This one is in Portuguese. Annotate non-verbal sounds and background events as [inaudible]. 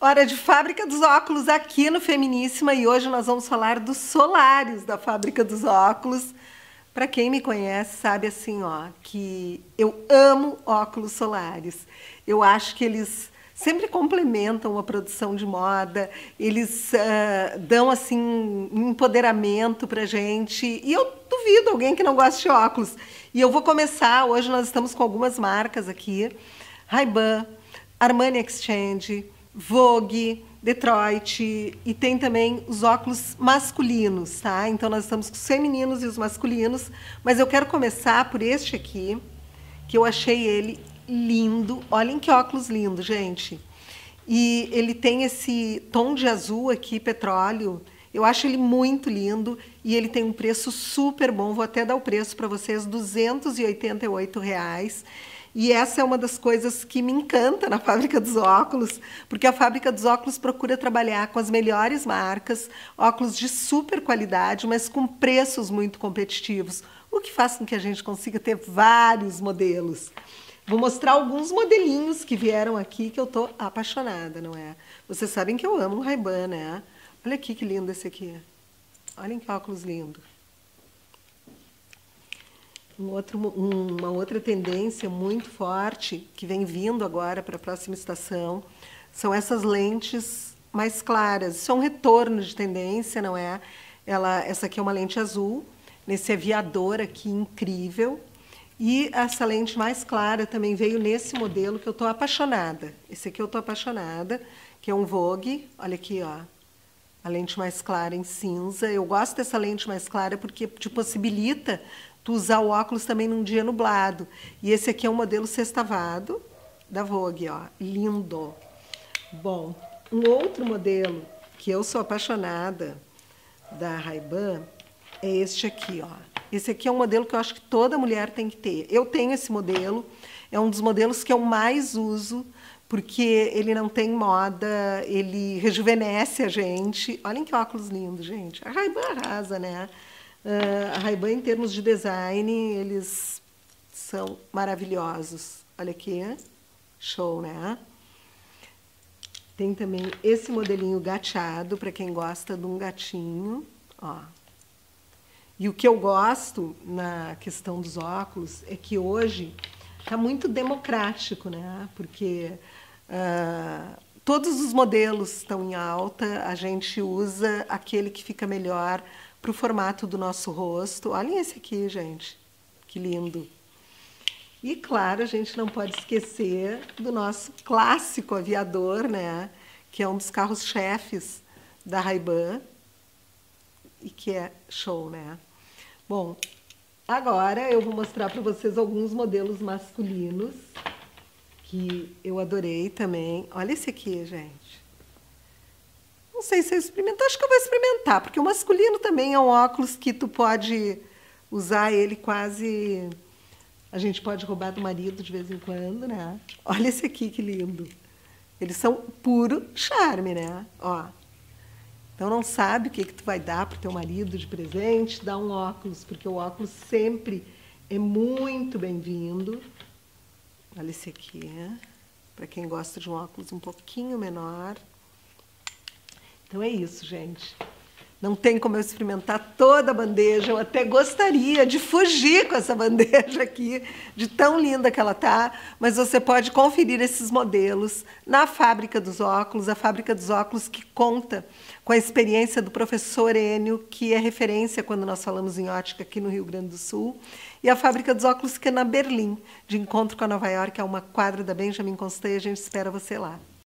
Hora de Fábrica dos Óculos aqui no Feminíssima e hoje nós vamos falar dos solares da Fábrica dos Óculos. Para quem me conhece sabe assim, ó, que eu amo óculos solares. Eu acho que eles sempre complementam a produção de moda, eles uh, dão assim um empoderamento para gente. E eu duvido alguém que não goste de óculos. E eu vou começar hoje. Nós estamos com algumas marcas aqui: Ray-Ban, Armani Exchange. Vogue, Detroit e tem também os óculos masculinos, tá? Então nós estamos com os femininos e os masculinos, mas eu quero começar por este aqui, que eu achei ele lindo. Olhem que óculos lindo, gente. E ele tem esse tom de azul aqui, petróleo. Eu acho ele muito lindo e ele tem um preço super bom. Vou até dar o preço para vocês, 288 reais. E essa é uma das coisas que me encanta na fábrica dos óculos, porque a fábrica dos óculos procura trabalhar com as melhores marcas, óculos de super qualidade, mas com preços muito competitivos, o que faz com que a gente consiga ter vários modelos. Vou mostrar alguns modelinhos que vieram aqui que eu estou apaixonada, não é? Vocês sabem que eu amo um Ray-Ban, né? Olha aqui que lindo esse aqui. Olhem que óculos lindo. Um outro, uma outra tendência muito forte que vem vindo agora para a próxima estação são essas lentes mais claras. Isso é um retorno de tendência, não é? Ela, essa aqui é uma lente azul, nesse aviador aqui incrível. E essa lente mais clara também veio nesse modelo que eu estou apaixonada. Esse aqui eu estou apaixonada, que é um Vogue. Olha aqui, ó. A lente mais clara em cinza. Eu gosto dessa lente mais clara porque te possibilita tu usar o óculos também num dia nublado. E esse aqui é um modelo sextavado da Vogue, ó, lindo. Bom, um outro modelo que eu sou apaixonada da Ray-Ban é este aqui, ó. Esse aqui é um modelo que eu acho que toda mulher tem que ter. Eu tenho esse modelo, é um dos modelos que eu mais uso, porque ele não tem moda, ele rejuvenesce a gente. Olhem que óculos lindo, gente. A Ray-Ban arrasa, né? Uh, a Ray-Ban, em termos de design, eles são maravilhosos. Olha aqui, show, né? Tem também esse modelinho gateado, para quem gosta de um gatinho. Ó. E o que eu gosto na questão dos óculos é que hoje está muito democrático, né? Porque uh, todos os modelos estão em alta, a gente usa aquele que fica melhor para o formato do nosso rosto. Olhem esse aqui, gente. Que lindo. E, claro, a gente não pode esquecer do nosso clássico aviador, né? que é um dos carros-chefes da Ray-Ban e que é show, né? Bom, agora eu vou mostrar para vocês alguns modelos masculinos que eu adorei também. Olha esse aqui, gente. Não sei se eu experimento, acho que eu vou experimentar, porque o masculino também é um óculos que tu pode usar ele quase. A gente pode roubar do marido de vez em quando, né? Olha esse aqui que lindo. Eles são puro charme, né? Ó. Então não sabe o que, que tu vai dar para o teu marido de presente, dá um óculos, porque o óculos sempre é muito bem-vindo. Olha esse aqui, né? para quem gosta de um óculos um pouquinho menor. Então é isso, gente. Não tem como eu experimentar toda a bandeja. Eu até gostaria de fugir com essa [laughs] bandeja aqui, de tão linda que ela tá. Mas você pode conferir esses modelos na fábrica dos óculos, a fábrica dos óculos que conta com a experiência do professor Enio, que é referência quando nós falamos em ótica aqui no Rio Grande do Sul, e a fábrica dos óculos que é na Berlim, de encontro com a Nova York, é uma quadra da Benjamin Constant, e a gente espera você lá.